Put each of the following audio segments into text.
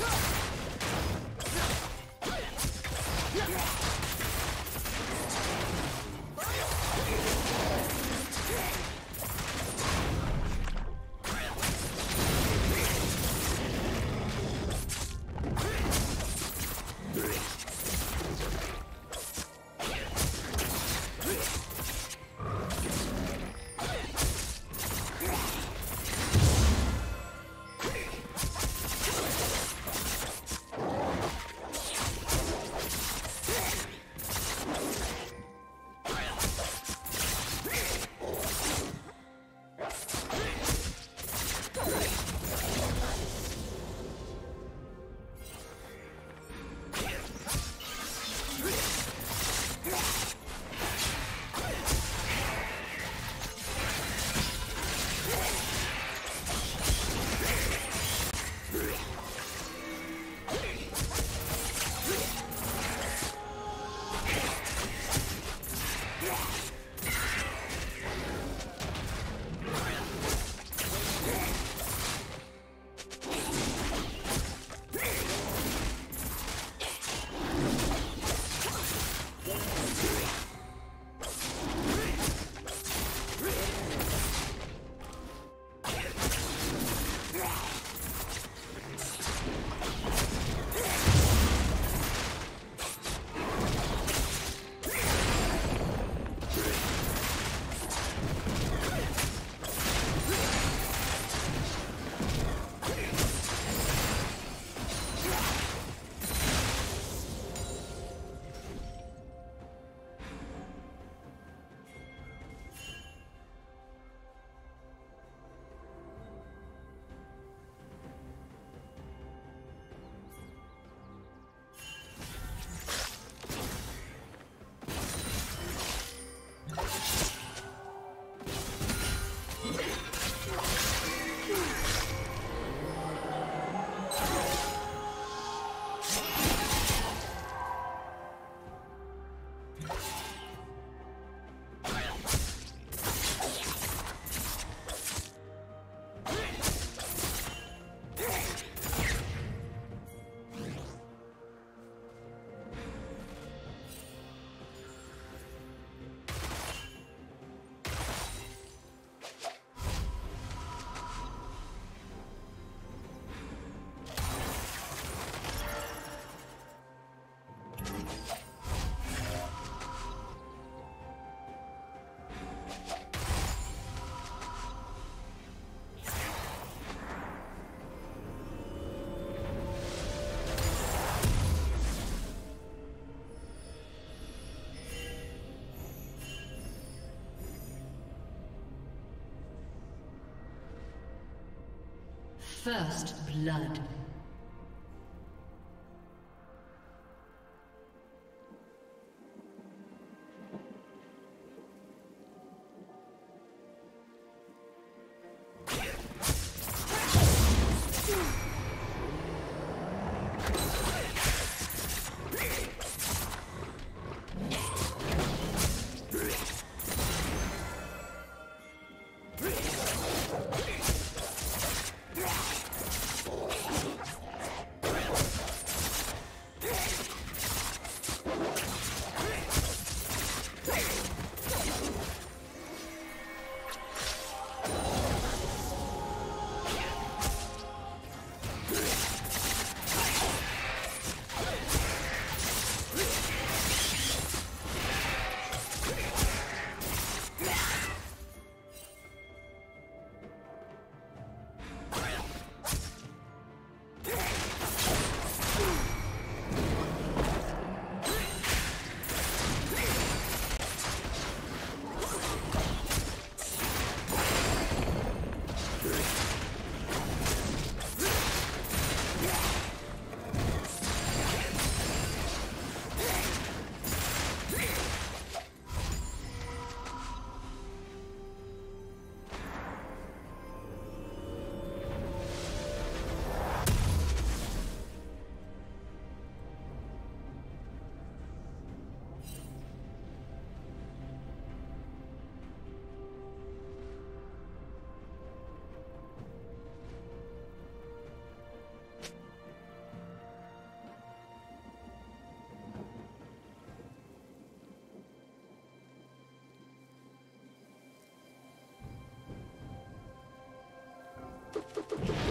Go! First blood. Come on.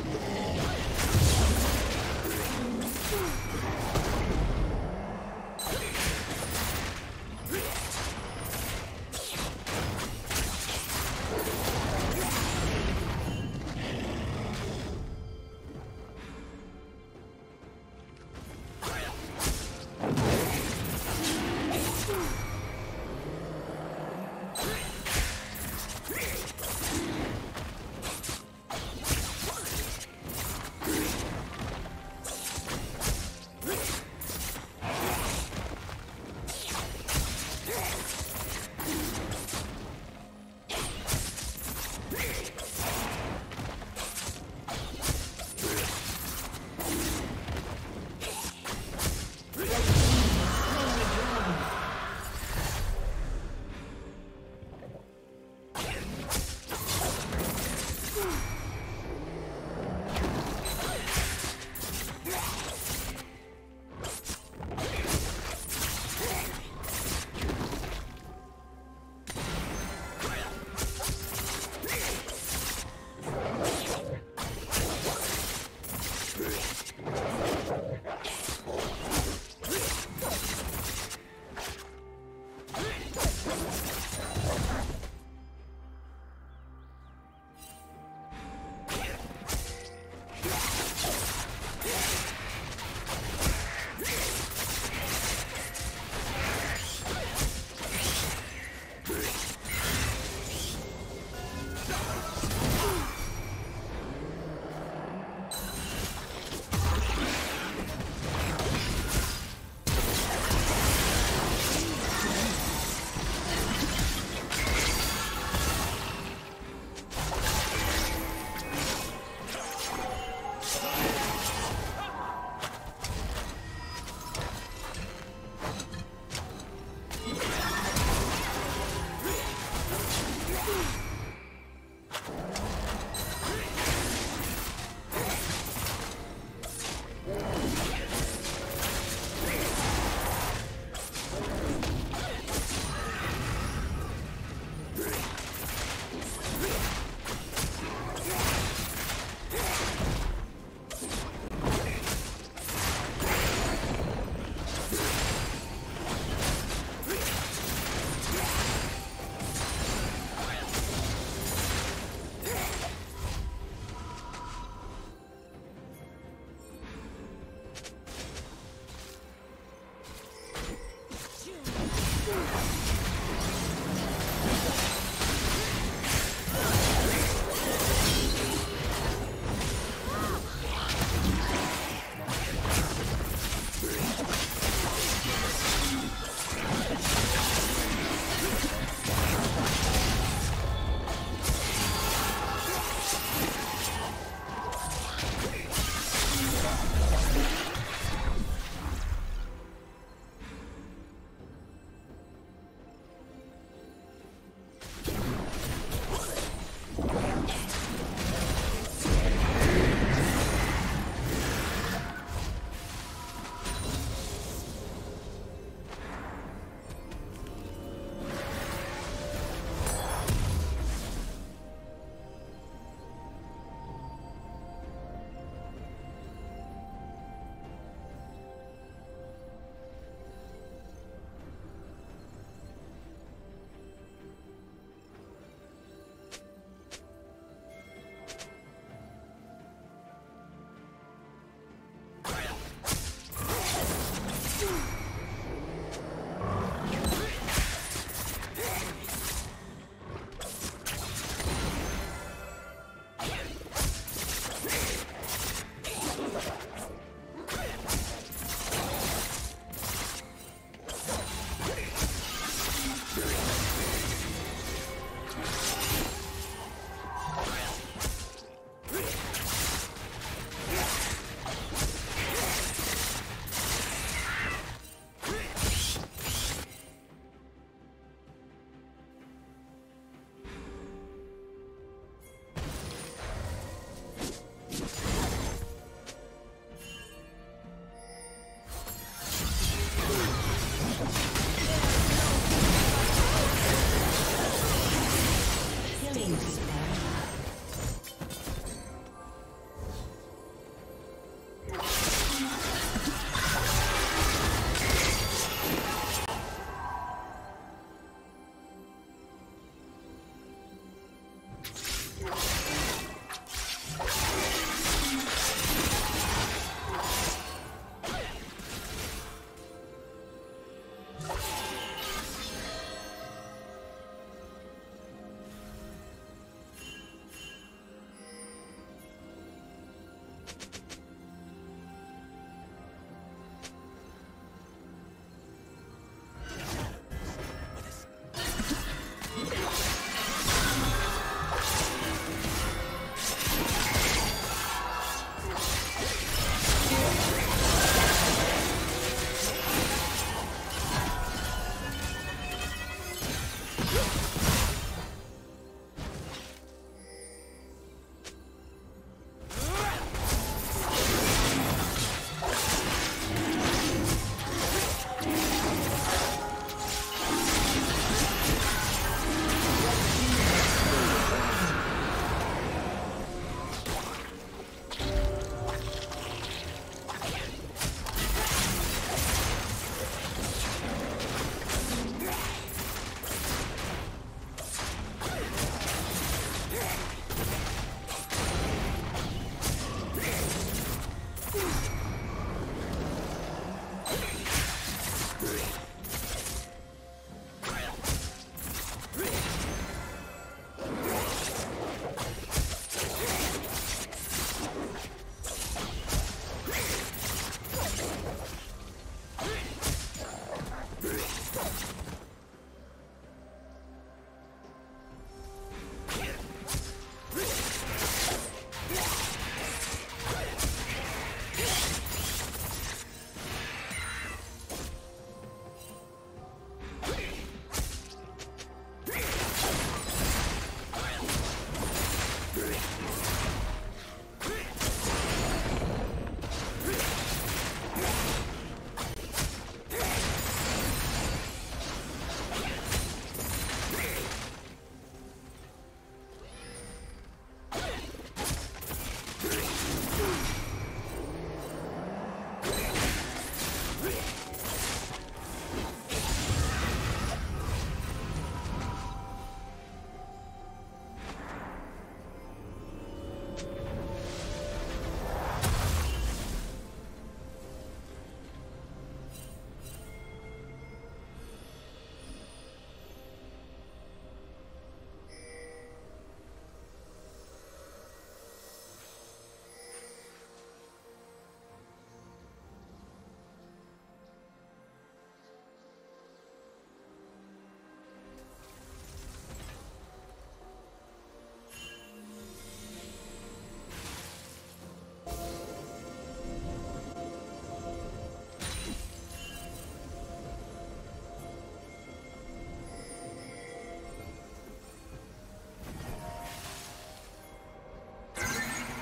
Let's go.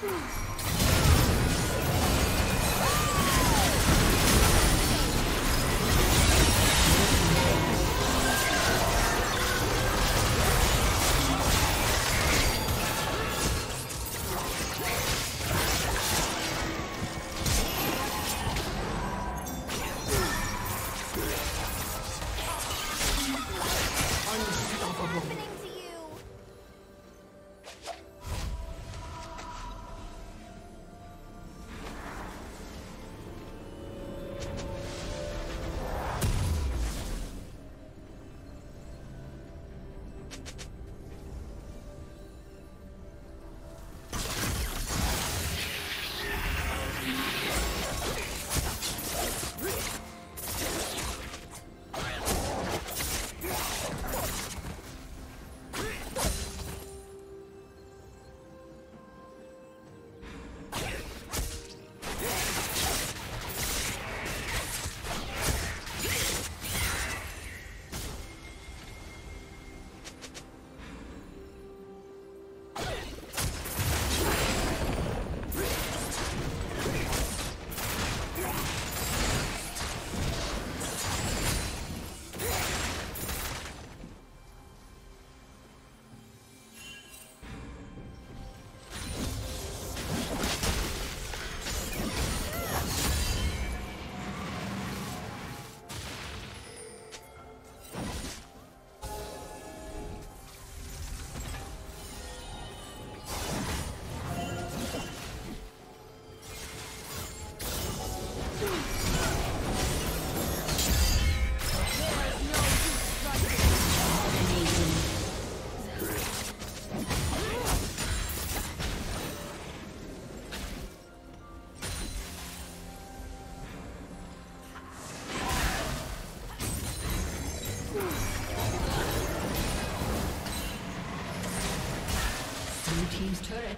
Ooh.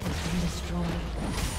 It's been destroyed.